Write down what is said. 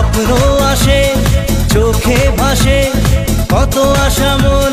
স্বপ্ন আসে চোখে ভাসে কত আশা মনে